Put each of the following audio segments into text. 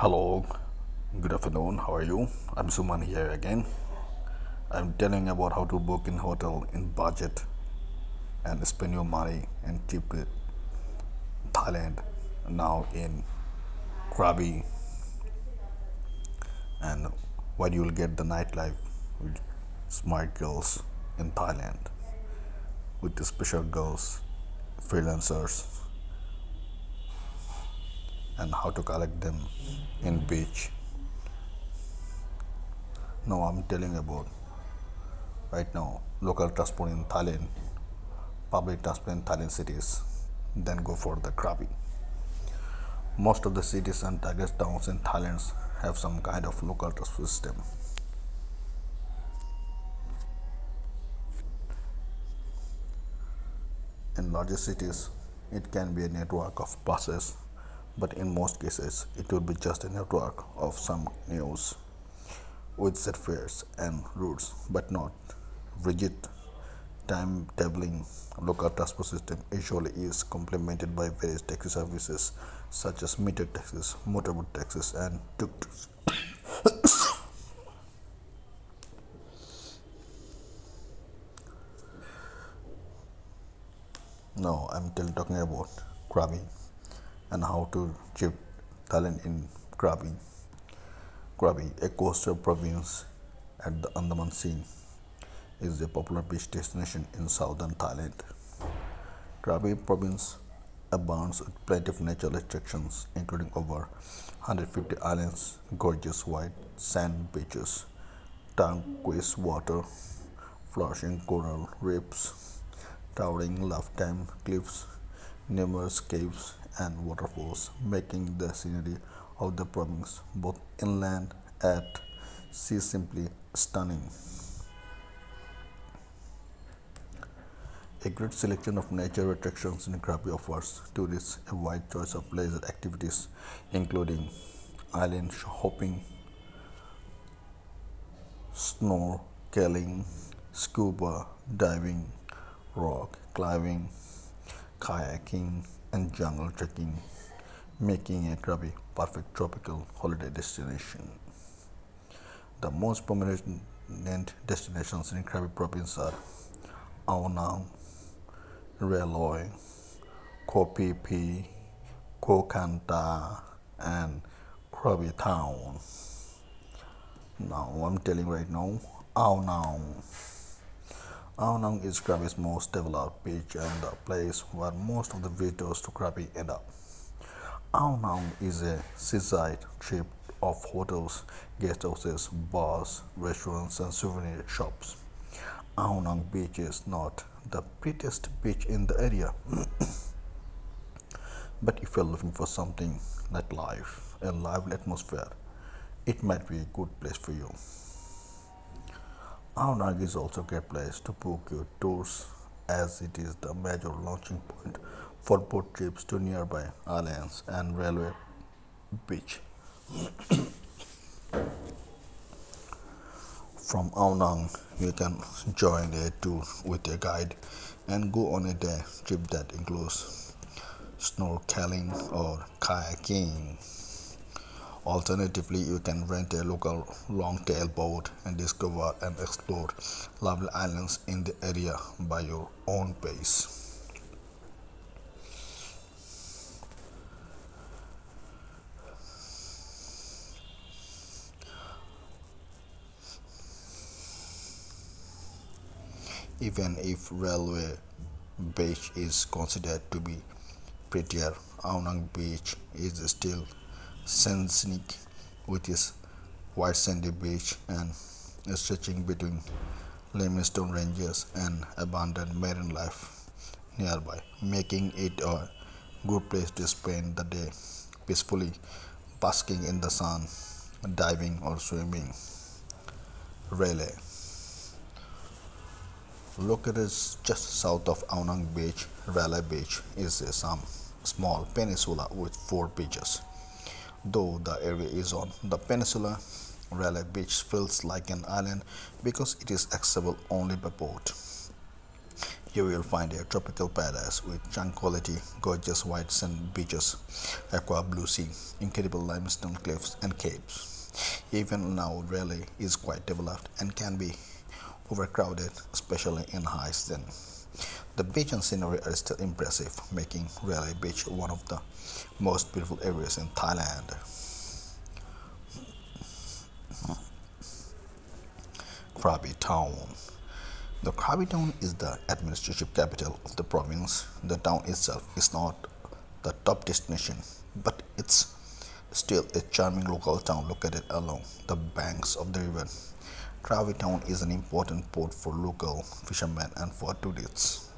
Hello, good afternoon. How are you? I'm Suman here again. I'm telling about how to book in hotel in budget and spend your money and keep it Thailand now in Krabi and what you will get the nightlife with smart girls in Thailand with the special girls freelancers and how to collect them in beach. Now i'm telling about right now local transport in thailand public transport in thailand cities then go for the krabi most of the cities and target towns in thailand have some kind of local transport system. In larger cities it can be a network of buses but in most cases it will be just a network of some news with set fares and routes but not rigid timetabling. Local transport system usually is complemented by various taxi services such as meter taxis motorboat taxis and tuk-tuks now i'm still talking about Krabi and how to achieve talent in Krabi. Krabi, a coastal province at the Andaman Sea, is a popular beach destination in southern Thailand. Krabi province abounds with plenty of natural attractions, including over 150 islands, gorgeous white sand beaches, turquoise water, flourishing coral reefs, towering lifetime cliffs, numerous caves, and waterfalls, making the scenery of the province both inland at sea simply stunning. A great selection of nature attractions in Krabi offers tourists a wide choice of leisure activities, including island hopping, snorkeling, scuba diving, rock climbing, kayaking, and jungle trekking, making a Krabi perfect tropical holiday destination. The most prominent destinations in Krabi province are Ao Nang, Railay, Koh Phi Phi, Koh Lanta, and Krabi Town. Now I'm telling right now, Ao Nang. Ao Nang is Krabi's most developed beach and the place where most of the visitors to Krabi end up. Ao Nang is a seaside strip of hotels, guest houses, bars, restaurants, and souvenir shops. Ao Nang Beach is not the prettiest beach in the area, but if you're looking for something like life, a lively atmosphere, it might be a good place for you. Ao Nang is also a place to book your tours as it is the major launching point for boat trips to nearby islands and Railay beach. From Ao Nang, you can join a tour with a guide and go on a day trip that includes snorkeling or kayaking. Alternatively, you can rent a local long-tail boat and discover and explore lovely islands in the area by your own pace. Even if Railay beach is considered to be prettier, Ao Nang beach is still scenic with its white sandy beach and stretching between limestone ranges and abundant marine life nearby, making it a good place to spend the day peacefully basking in the sun, diving or swimming. Railay Located just south of Ao Nang Beach, Railay Beach is a some small peninsula with four beaches. Though the area is on the peninsula, Railay Beach feels like an island because it is accessible only by boat. Here you will find a tropical paradise with tranquility, gorgeous white sand beaches, aqua blue sea, incredible limestone cliffs and caves. Even now, Railay is quite developed and can be overcrowded, especially in high season. The beach and scenery are still impressive, making Railay Beach one of the most beautiful areas in Thailand. Krabi Town the Krabi town is the administrative capital of the province. The town itself is not the top destination, but it's still a charming local town located along the banks of the river. Krabi town is an important port for local fishermen and for tourists,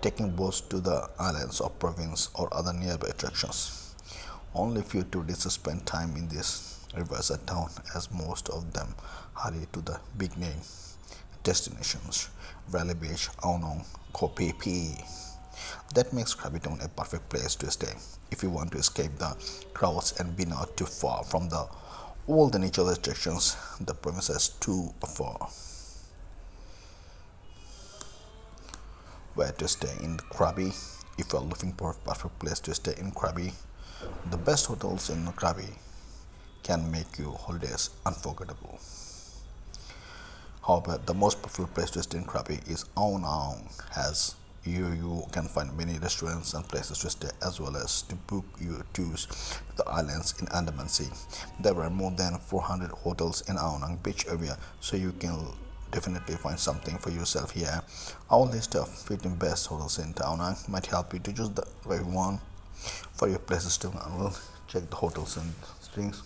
taking boats to the islands of province or other nearby attractions. Only few tourists spend time in this riverside town as most of them hurry to the big name destinations Railay Beach, Phi. That makes Krabi Town a perfect place to stay if you want to escape the crowds and be not too far from the all the natural attractions the province has to offer. Where to stay in Krabi? If you are looking for a perfect place to stay in Krabi, the best hotels in Krabi can make your holidays unforgettable. However, the most popular place to stay in Krabi is Aonang as you, you can find many restaurants and places to stay as well as to book your tours to the islands in Andaman Sea. There are more than 400 hotels in Aonang beach area so you can definitely find something for yourself here. Our list of 15 best hotels in Aonang might help you to choose the right one for your places and we'll check the hotels and strings.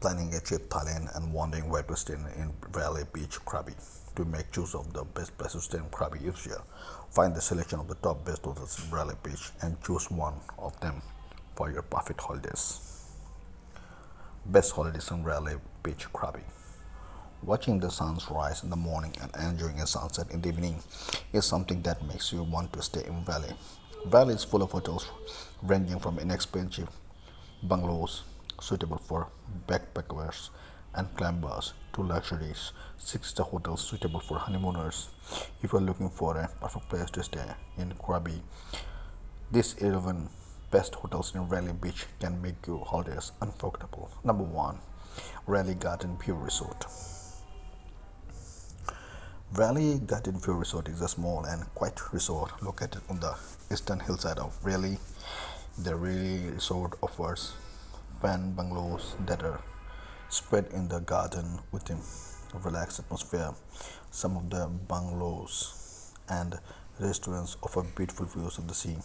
planning a trip Thailand and wondering where to stay in Railay Beach, Krabi. To make choice of the best place to stay in Krabi each year, find the selection of the top best hotels in Railay Beach and choose one of them for your perfect holidays. Best holidays in Railay Beach, Krabi. Watching the suns rise in the morning and enjoying a sunset in the evening is something that makes you want to stay in Railay. Railay is full of hotels ranging from inexpensive bungalows suitable for backpackers and climbers to luxuries, six-star hotels suitable for honeymooners. If you're looking for a perfect place to stay in Krabi, these 11 best hotels in Railay Beach can make your holidays unforgettable. Number one, Railay Garden View Resort. Railay Garden View Resort is a small and quiet resort located on the eastern hillside of Railay. The Railay Resort offers fan bungalows that are spread in the garden with a relaxed atmosphere. Some of the bungalows and restaurants offer beautiful views of the sea.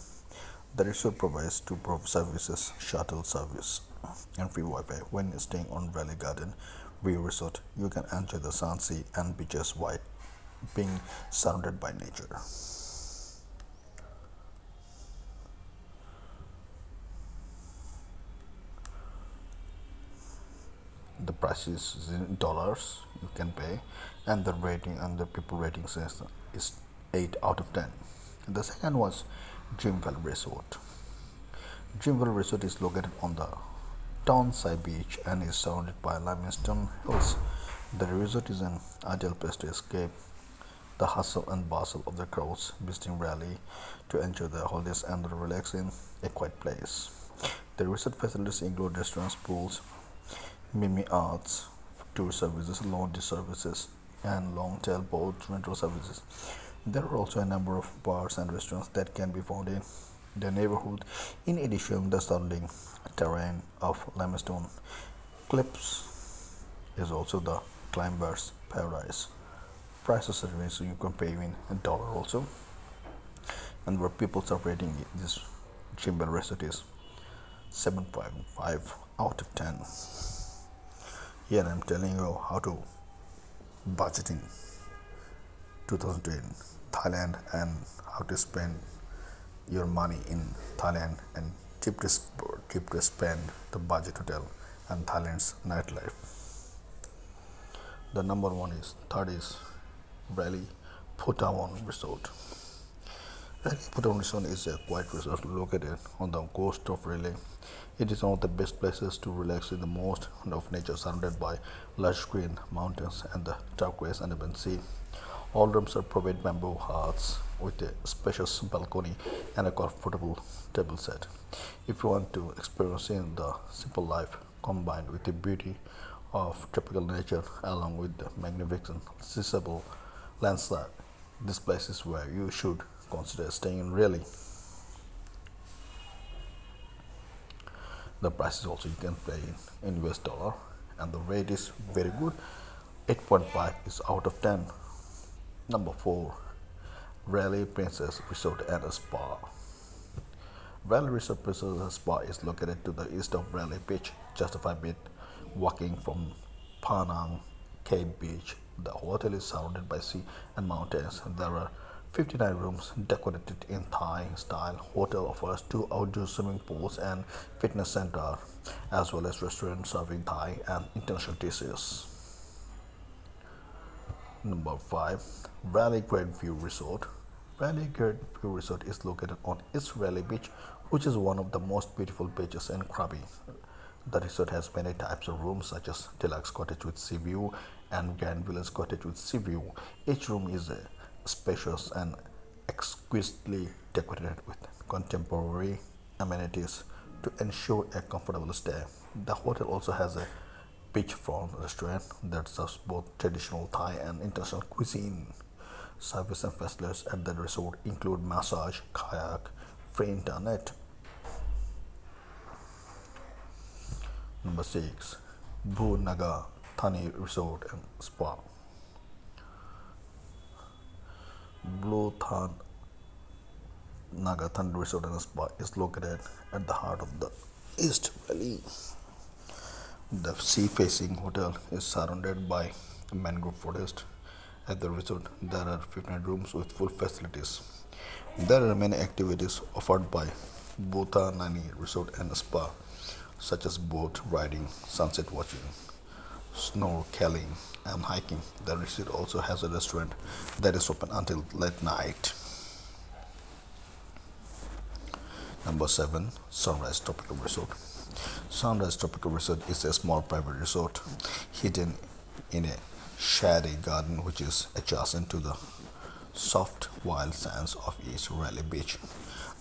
The resort provides two services, shuttle service and free Wi-Fi. When staying on Railay Garden View Resort, you can enjoy the sun, sea and beaches while being surrounded by nature. The price is in dollars you can pay and the rating and the people rating says is 8 out of 10 the second was Dreamville Resort. Dreamville Resort is located on the Tonsai beach and is surrounded by limestone hills. The resort is an ideal place to escape the hustle and bustle of the crowds visiting Railay to enjoy the holidays and relax in a quiet place. The resort facilities include restaurants, pools, Mimi Arts tour services, laundry services, and long tail boat rental services. There are also a number of bars and restaurants that can be found in the neighborhood. In addition, the surrounding terrain of limestone cliffs is also the climber's paradise. Prices are so you can pay in a dollar also. And where people are rating this Dreamville resort is 7.5 out of 10 here I'm telling you how to budget in 2010 Thailand and how to spend your money in Thailand and cheap to, cheap to spend the budget hotel and Thailand's nightlife. The number one is third is Putawan Resort. Resort is a quiet resort located on the coast of Railay. It is one of the best places to relax in the most of nature surrounded by lush green mountains and the turquoise and even sea. All rooms are provided bamboo huts with a spacious balcony and a comfortable table set. If you want to experience in the simple life combined with the beauty of tropical nature along with the magnificent accessible landscape, this place is where you should consider staying in really. The price is also you can pay in US dollar and the rate is very good. 8.5 is out of 10. Number 4 Railay Princess Resort and Spa. Railay Resort Princess and Spa is located to the east of Railay Beach, just a five minute walking from Panang Cape Beach. The hotel is surrounded by sea and mountains. There are 59 rooms decorated in Thai style. Hotel offers two outdoor swimming pools and fitness center, as well as restaurants serving Thai and international dishes. Number 5. Railay Great View Resort. Railay Great View Resort is located on East Railay Beach, which is one of the most beautiful beaches in Krabi. The resort has many types of rooms such as deluxe cottage with sea view and grand village cottage with sea view. Each room is uh, spacious and exquisitely decorated with contemporary amenities to ensure a comfortable stay. The hotel also has a beachfront restaurant that serves both traditional Thai and international cuisine. Service and facilities at the resort include massage, kayak, free internet. Number 6. Bhu Naga Thani Resort and Spa. Blue Than Naga Thani Resort and Spa is located at the heart of the East Valley. The sea-facing hotel is surrounded by mangrove forest. At the resort, there are 15 rooms with full facilities. There are many activities offered by Bhutanani Resort and Spa, such as boat riding, sunset watching, snorkeling, and hiking. The resort also has a restaurant that is open until late night. Number 7 Sunrise Tropical Resort. Sunrise Tropical Resort is a small private resort hidden in a shady garden which is adjacent to the soft wild sands of East Railay Beach.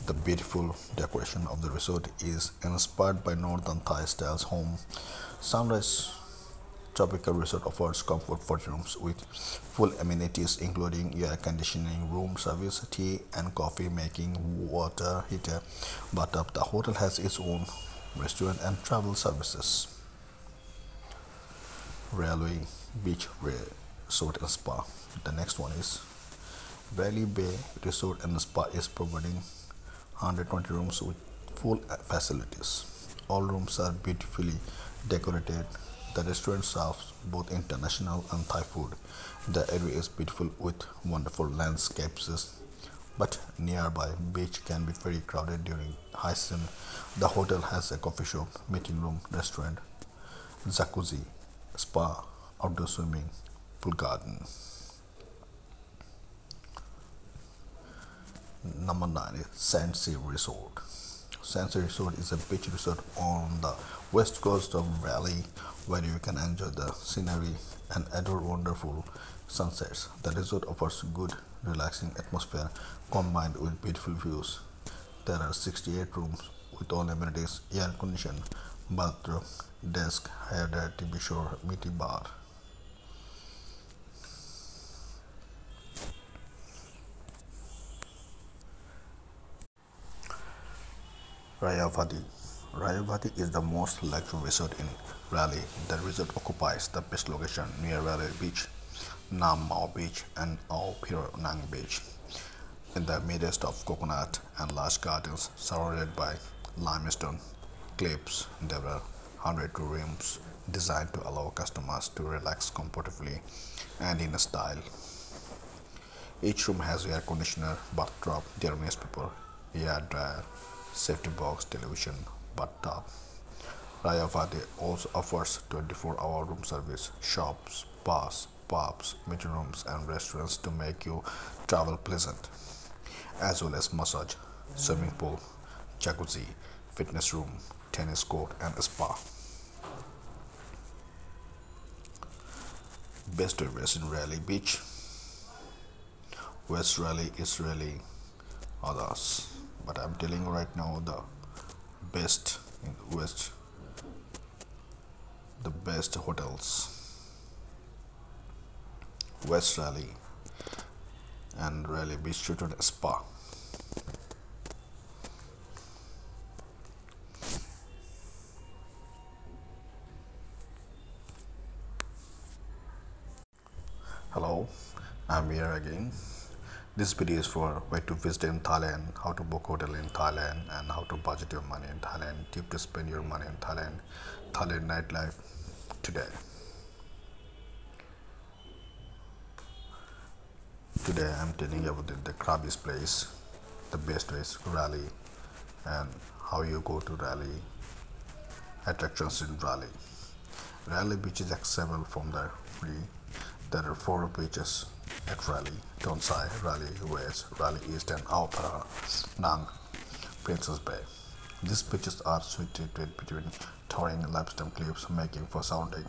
The beautiful decoration of the resort is inspired by Northern Thai styles home. Sunrise Tropical Resort offers comfort for rooms with full amenities including air conditioning, room service, tea and coffee making, water heater, bathtub. The hotel has its own restaurant and travel services. Railay Beach Resort and Spa. The next one is Valley Bay Resort and Spa is providing 120 rooms with full facilities. All rooms are beautifully decorated. The restaurant serves both international and Thai food. The area is beautiful with wonderful landscapes but nearby beach can be very crowded during high season. The hotel has a coffee shop, meeting room, restaurant, jacuzzi, spa, outdoor swimming, pool garden. Number 9 is Sandsea Resort. Sandsea Resort is a beach resort on the west coast of Railay where you can enjoy the scenery and adore wonderful sunsets. The resort offers good, relaxing atmosphere combined with beautiful views. There are 68 rooms with all amenities, air conditioned, bathroom, desk, dryer, TV show, meeting bar. Rayavadee. Rayavadee is the most luxury resort in Railay. The resort occupies the best location near Railay Beach, Nam Beach, and Ao Nang Beach. In the midst of coconut and lush gardens surrounded by limestone cliffs, there are 100 rooms designed to allow customers to relax comfortably and in style. Each room has air conditioner, bathtub, their newspaper, air dryer, safety box, television, bathtub. Uh, Rayavadee also offers 24-hour room service, shops, bars, pubs, meeting rooms, and restaurants to make your travel pleasant, as well as massage, swimming pool, jacuzzi, fitness room, tennis court, and spa. Best areas in Railay Beach. West Railay is really others, but I'm telling you right now the best in the West, the best hotels. West Railay and Railay Beach and Spa. Hello, I'm here again. This video is for where to visit in Thailand, how to book hotel in Thailand, and how to budget your money in Thailand, tip to spend your money in Thailand, Thailand nightlife today. Today I'm telling you about the, the Krabi's place, the best ways Railay, and how you go to Railay, attractions in Railay. Railay beach is accessible from the free. There are four beaches at Railay, Tonsai, Railay West, Railay East, and Aopara, Nang, Princess Bay. These beaches are situated between towering limestone cliffs, making for sounding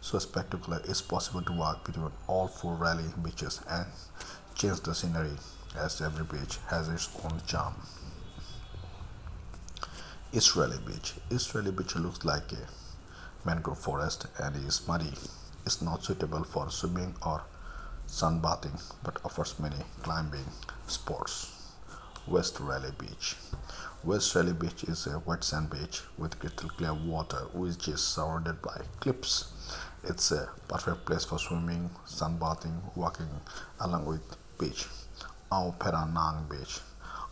so spectacular it's possible to walk between all four Railay beaches and change the scenery as every beach has its own charm. Railay Beach. Railay Beach looks like a mangrove forest and is muddy. It's not suitable for swimming or sunbathing but offers many climbing sports. West Railay Beach. West Railay Beach is a wet sand beach with crystal clear water which is surrounded by cliffs. It's a perfect place for swimming, sunbathing, walking along with beach. Ao Peranang Beach.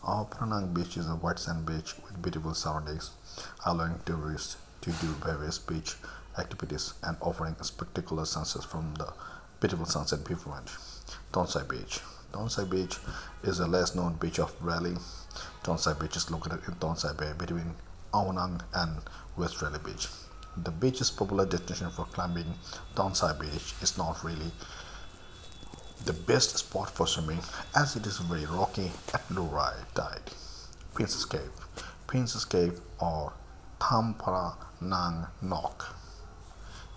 Ao Peranang Beach is a white sand beach with beautiful surroundings, allowing tourists to do various beach activities and offering spectacular sunsets from the beautiful sunset viewpoint. Tonsai Beach. Tonsai Beach is a less known beach of Railay. Tonsai Beach is located in Tonsai Bay between Ao Nang and West Railay Beach. The beach is popular destination for climbing. Tonsai Beach is not really the best spot for swimming as it is very rocky at low tide. Princess Cave. Princess Cave or Thampara Nang Nok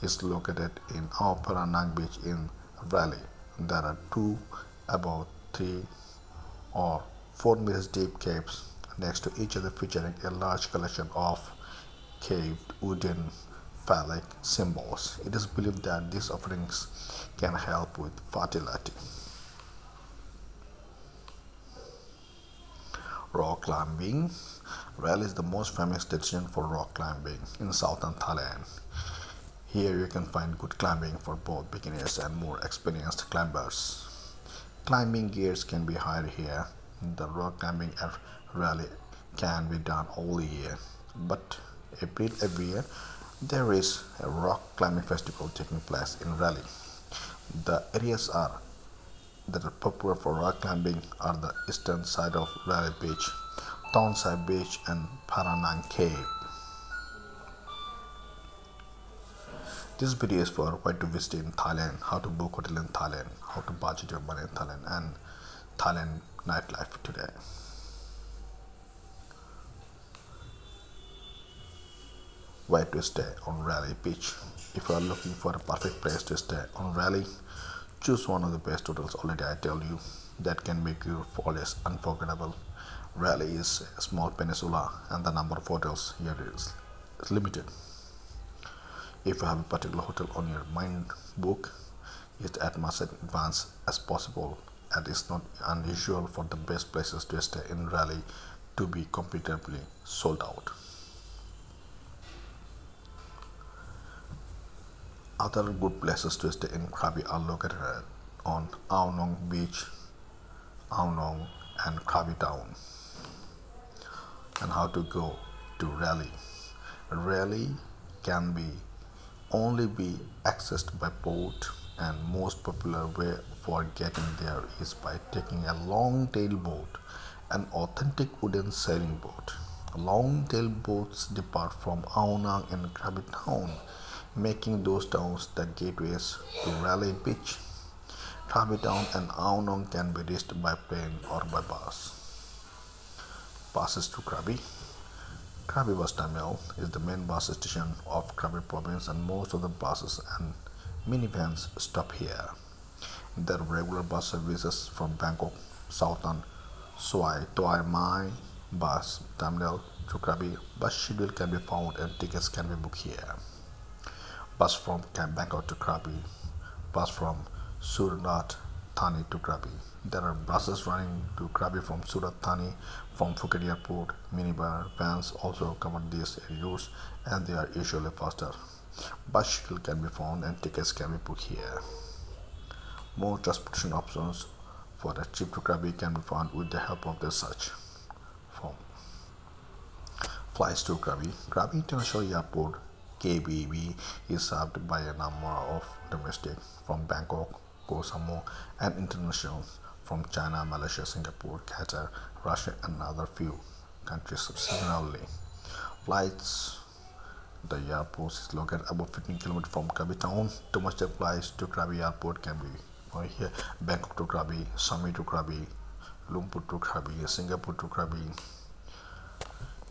is located in Aopara Nang Beach in Railay. There are two about three or four meters deep caves next to each other featuring a large collection of caved wooden phallic symbols. It is believed that these offerings can help with fertility. Rock climbing. Railay is the most famous destination for rock climbing in southern Thailand. Here you can find good climbing for both beginners and more experienced climbers. Climbing gears can be hired here. The rock climbing Railay can be done all year, but April every year there is a rock climbing festival taking place in Railay. The areas are that are popular for rock climbing are the eastern side of Railay Beach, Tonsai Beach, and Paranang Cave. This video is for where to visit in Thailand, how to book hotel in Thailand, how to budget your money in Thailand, and Thailand nightlife today. Where to stay on Railay Beach. If you are looking for a perfect place to stay on Railay, choose one of the best hotels already I tell you that can make your holidays unforgettable. Railay is a small peninsula and the number of hotels here is limited if you have a particular hotel on your mind book it as much in advance as possible and it's not unusual for the best places to stay in Railay to be completely sold out. Other good places to stay in Krabi are located on Ao Nong Beach, Ao Nong and Krabi Town. And how to go to Railay. Railay can be only be accessed by boat and most popular way for getting there is by taking a long tail boat an authentic wooden sailing boat long tail boats depart from Ao Nang in Krabi town making those towns the gateways to Railay Beach. Krabi Town and Aonang can be reached by plane or by bus. Passes to Krabi. Krabi Bus Terminal is the main bus station of Krabi province and most of the buses and minivans stop here. There are regular bus services from Bangkok, Southern, Suai, Toai Mai bus terminal to Krabi. Bus schedule can be found and tickets can be booked here. Bus from Bangkok to Krabi. Bus from Surat Thani to Krabi. There are buses running to Krabi from Surat Thani from Phuket Airport. Minibar vans also cover these routes and they are usually faster. Bus schedule can be found and tickets can be booked here. More transportation options for a trip to Krabi can be found with the help of the search form. Flights to Krabi. Krabi International Airport KBV is served by a number of domestic from Bangkok, Koh Samui and international from China, Malaysia, Singapore, Qatar, Russia and other few countries similarly. Flights the airport is located about 15 km from Krabi town. Domestic flights to Krabi airport can be found here. Bangkok to Krabi, Samui to Krabi, Lumpur to Krabi, Singapore to Krabi.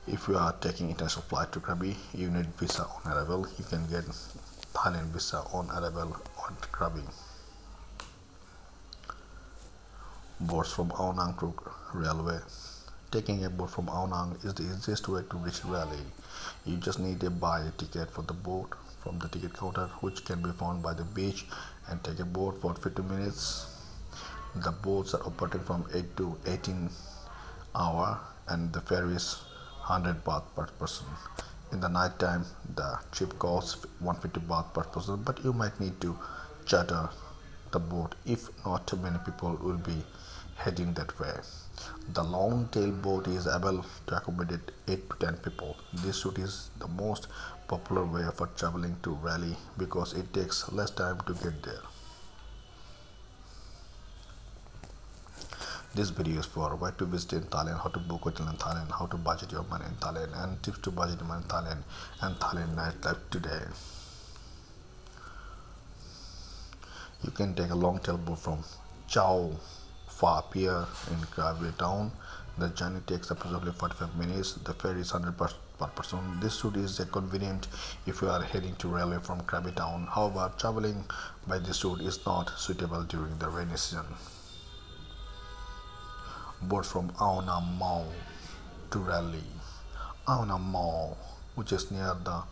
If you are taking international flight to Krabi, you need visa on arrival. You can get Thailand visa on arrival on Krabi. Boards from Aonang to Railay. Taking a boat from Aonang is the easiest way to reach Railay. You just need to buy a ticket for the boat from the ticket counter which can be found by the beach and take a boat for 50 minutes. The boats are operating from 8 to 18 hour and the ferry is 100 baht per person. In the night time the trip costs 150 baht per person but you might need to charter the boat if not too many people will be heading that way. The long tail boat is able to accommodate 8 to 10 people. This route is the most popular way for traveling to Railay because it takes less time to get there. This video is for where to visit in Thailand, how to book hotel in Thailand, how to budget your money in Thailand, and tips to budget money in Thailand and Thailand nightlife today. You can take a long tail boat from Chao Pha Pier in Krabi town. The journey takes approximately 45 minutes. The ferry is 100 per, per person. This route is convenient if you are heading to Railay from Krabi town. However, traveling by this route is not suitable during the rainy season. Boats from Aona Mall to Railay. Ao Nam Mao, which is near the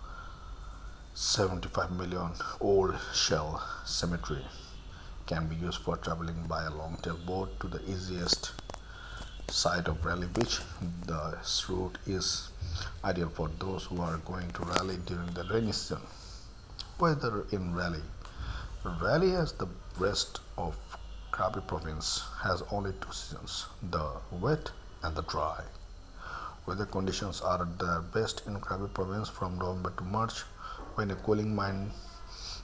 75 million old shell cemetery can be used for traveling by a long-tail boat to the easiest side of Railay Beach. The route is ideal for those who are going to Railay during the rainy season. Weather in Railay. Railay as the rest of Krabi province has only two seasons, the wet and the dry. Weather conditions are the best in Krabi province from November to March when a cooling mind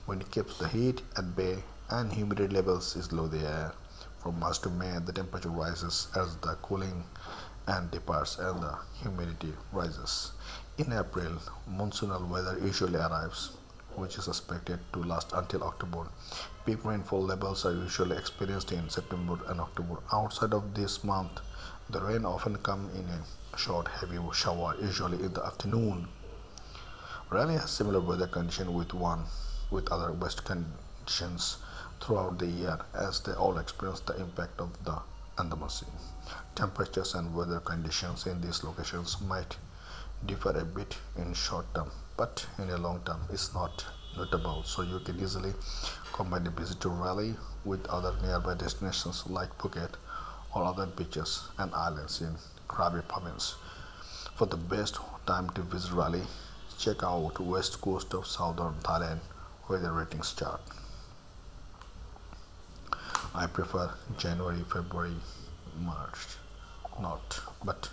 when it keeps the heat at bay and humidity levels is low there. From March to May, the temperature rises as the cooling and departs and the humidity rises. In April, monsoonal weather usually arrives, which is expected to last until October. Peak rainfall levels are usually experienced in September and October. Outside of this month, the rain often comes in a short heavy shower, usually in the afternoon. Railay has similar weather condition with one with other west conditions throughout the year as they all experience the impact of the Andaman Sea. Temperatures and weather conditions in these locations might differ a bit in short term, but in a long term it's not notable. So you can easily combine a visit to Railay with other nearby destinations like Phuket or other beaches and islands in Krabi province. For the best time to visit Railay, check out west coast of southern Thailand weather ratings chart. I prefer January, February, March, not, but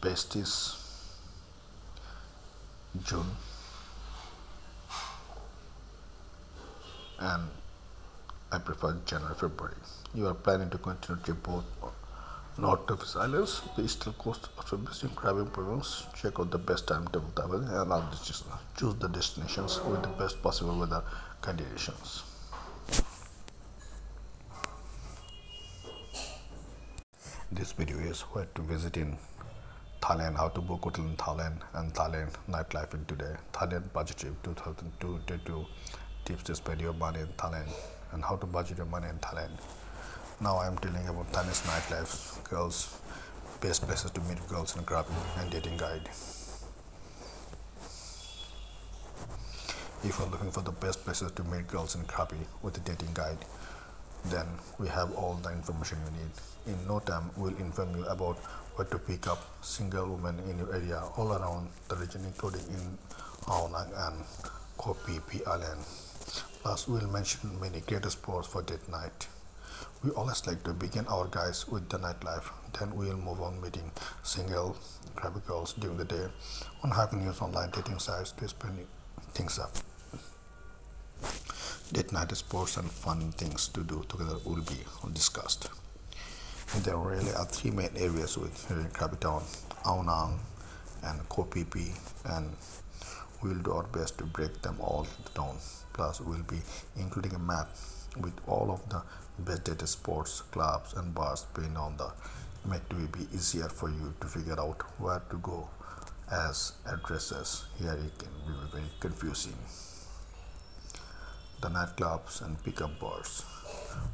best is June and I prefer January, February. You are planning to continue trip both North of Islands, the eastern coast of visiting Krabi Province. check out the best time to travel and other choose the destinations with the best possible weather conditions. This video is where to visit in Thailand, how to book hotel in Thailand and Thailand nightlife in today. Thailand budget trip 2022 tips to spend your money in Thailand and how to budget your money in Thailand. Now I am telling about Thailand's nightlife, girls, best places to meet girls in Krabi and dating guide. If you're looking for the best places to meet girls in Krabi with a dating guide, then we have all the information you need. In no time, we'll inform you about where to pick up single women in your area all around the region, including in Ao Nang and Koh Phi Phi Island. Plus, we'll mention many great spots for date night. We always like to begin our guys with the nightlife, then we'll move on meeting single, Krabi girls during the day on having news online dating sites to spend things up. Date night sports and fun things to do together will be discussed. There really are three main areas with Krabi Town, Ao and Phi and we'll do our best to break them all down plus we'll be including a map with all of the best data sports clubs and bars pinned on the make it will be easier for you to figure out where to go as addresses. Here it can be very confusing. The nightclubs and pickup bars.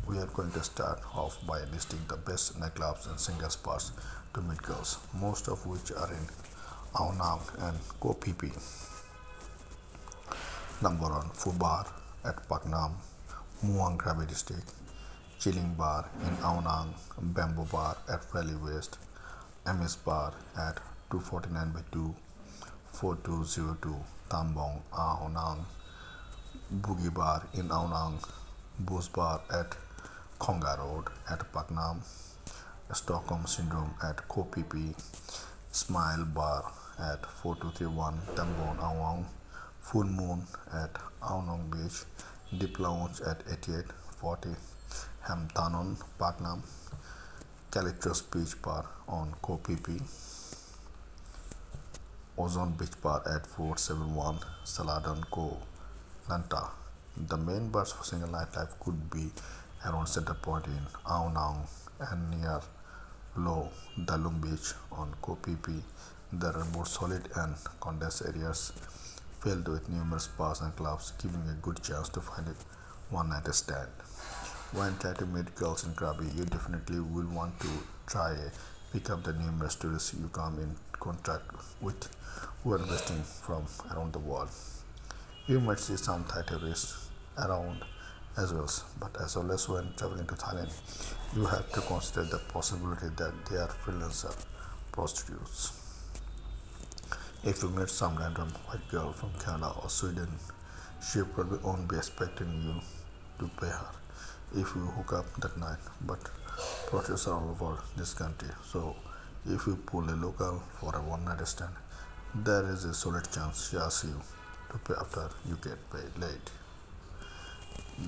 We are going to start off by listing the best nightclubs and singles bars to meet girls most of which are in Ao Nang and Koh Phi Phi. Number one, Food Bar at Paknam, Muang Krabi district, Chilling Bar in Ao Nang, Bamboo Bar at Valley West, MS Bar at 249 by 2, 4202, Tambong, Ao Nang, Boogie Bar in Ao Nang, Booze Bar at Konga Road at Paknam, Stockholm Syndrome at Phi, Smile Bar at 4231 Tambon Awang, Full Moon at Aonong Beach, Deep Lounge at 8840 Hamtanon, Paknam, Calicros Beach Bar on Phi, Ozone Beach Bar at 471 Saladon Ko Lanta. The main bars for single nightlife could be around Center Point in Ao Nang and near Low Dalung Beach on Phi. There are more solid and condensed areas filled with numerous bars and clubs, giving a good chance to find it one night stand. When trying to meet girls in Krabi, you definitely will want to try a pick up the numerous tourists you come in contact with who are visiting from around the world. You might see some Thai tourists around as well, but as always when traveling to Thailand, you have to consider the possibility that they are freelancer prostitutes. If you meet some random white girl from Canada or Sweden, she probably won't be expecting you to pay her if you hook up that night. But prostitutes are all over this country, so if you pull a local for a one night stand, there is a solid chance she asks you to pay after you get paid late.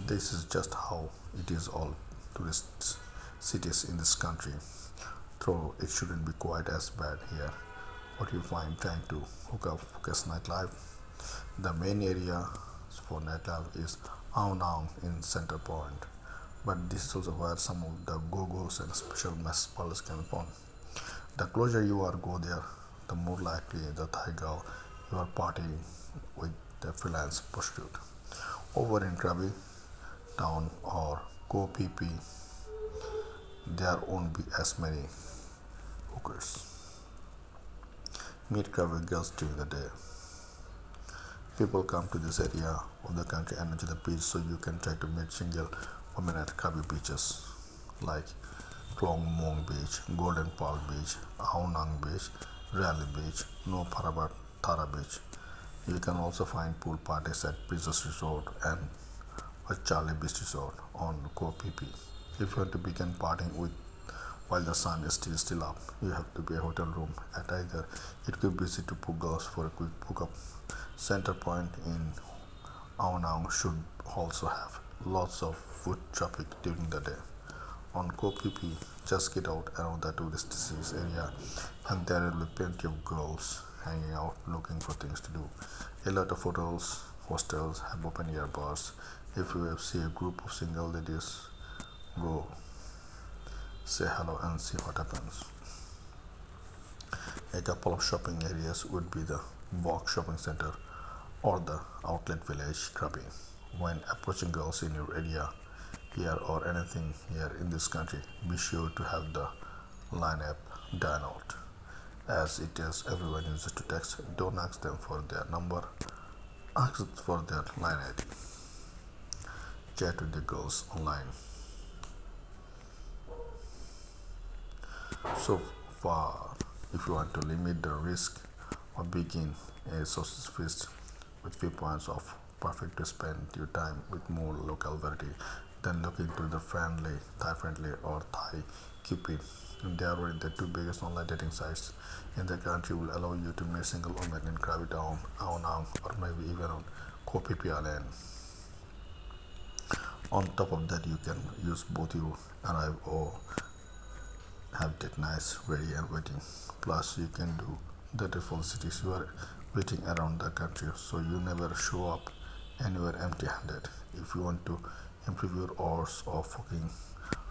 This is just how it is all tourist cities in this country. Though it shouldn't be quite as bad here. What you find trying to hook up focus nightlife. The main area for nightlife is Ao Nang in Center Point. But this is also where some of the go-go's and special mess parlors can be found. The closer you are go there, the more likely the Thai girl you are partying with the freelance prostitute. Over in Krabi, town or Phi Phi, there won't be as many hookers. Meet Krabi girls during the day. People come to this area of the country and to the beach, so you can try to meet single women at Krabi beaches like Klong Mong Beach, Golden Pearl Beach, Ao Nang Beach, Railay Beach, No Parabat Thara Beach. You can also find pool parties at Princess Resort and a Charlie Beach Resort on Koh Phi Phi. If you want to begin partying with while the sun is still still up, you have to be a hotel room at either. It could be easy to book girls for a quick hookup. Center Point in Ao Nang should also have lots of foot traffic during the day. on Phi, just get out around the tourist area and there will be plenty of girls hanging out looking for things to do. A lot of hotels, hostels have open air bars. If you see a group of single ladies, go say hello and see what happens. A couple of shopping areas would be the Walk Shopping Center or the Outlet Village Krabi. When approaching girls in your area, here or anything here in this country, be sure to have the line app done out. As it is, everyone uses to text. Don't ask them for their number, ask for their line ID. Chat with the girls online. So far, if you want to limit the risk of begin a sausage feast with few points of perfect to spend your time with more local variety then look into the friendly thai friendly or thai cupid they are the two biggest online dating sites in the country will allow you to meet single women in Krabi Town, Ao Nang, or maybe even on Koh Phi. On top of that, you can use both you arrive or have that nice ready and waiting. Plus, you can do the default cities you are waiting around the country, so you never show up anywhere empty-handed. If you want to improve your odds of hooking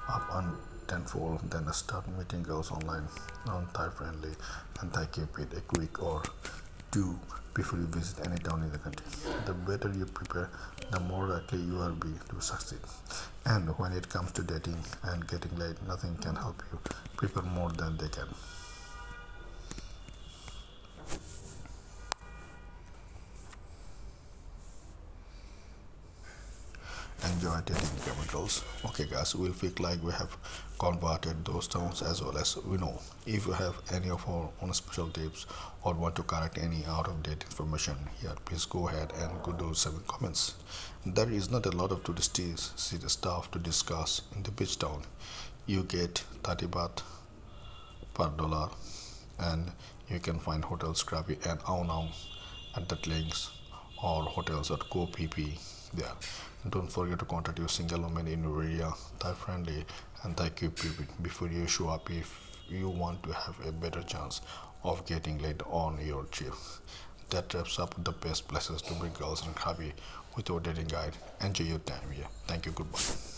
up on tenfold, then start meeting girls online on Thai friendly and Thai Cupid a quick or two before you visit any town in the country. The better you prepare, the more likely you will be to succeed. And when it comes to dating and getting laid, nothing can help you prepare more than they can. Okay guys we'll feel like we have converted those terms as well as we know. If you have any of our own special tips or want to correct any out of date information here please go ahead and go do some comments. There is not a lot of tourist stuff to discuss in the beach town. You get 30 baht per dollar and you can find hotels Krabi and Ao Nang at that links or hotels at Phi there don't forget to contact your single woman in your area Thai friendly and Thai Cupid before you show up if you want to have a better chance of getting laid on your trip. That wraps up the best places to bring girls in Krabi with your dating guide. Enjoy your time here. Thank you. Goodbye.